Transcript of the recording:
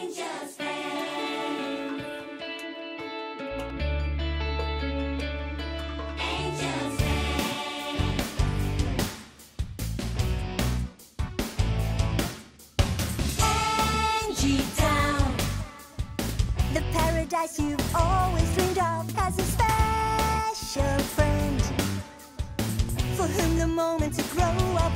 Angie Town. The paradise you've always dreamed of has a special friend for whom the moment to grow up